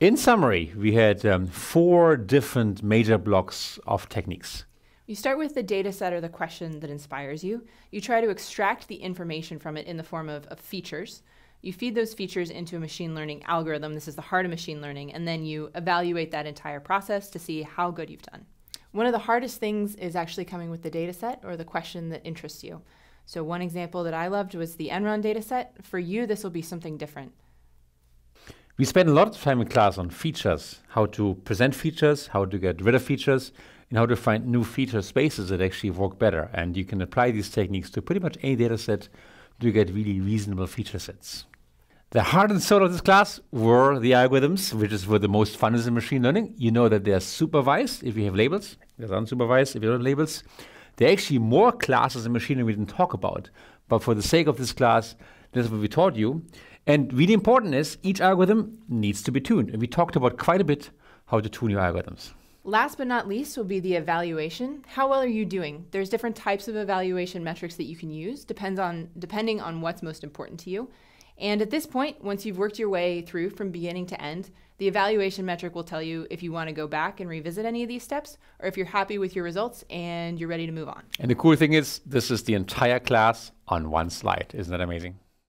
In summary, we had um, four different major blocks of techniques. You start with the data set or the question that inspires you. You try to extract the information from it in the form of, of features. You feed those features into a machine learning algorithm. This is the heart of machine learning. And then you evaluate that entire process to see how good you've done. One of the hardest things is actually coming with the data set or the question that interests you. So one example that I loved was the Enron data set. For you, this will be something different. We spend a lot of time in class on features, how to present features, how to get rid of features, and how to find new feature spaces that actually work better. And you can apply these techniques to pretty much any data set to get really reasonable feature sets. The heart and soul of this class were the algorithms, which is where the most fun is in machine learning. You know that they're supervised if you have labels, they're unsupervised if you don't have labels. There are actually more classes in machine learning we didn't talk about, but for the sake of this class, this is what we taught you. And really important is each algorithm needs to be tuned. And we talked about quite a bit how to tune your algorithms. Last but not least will be the evaluation. How well are you doing? There's different types of evaluation metrics that you can use, depends on depending on what's most important to you. And at this point, once you've worked your way through from beginning to end, the evaluation metric will tell you if you want to go back and revisit any of these steps or if you're happy with your results and you're ready to move on. And the cool thing is, this is the entire class on one slide. Isn't that amazing?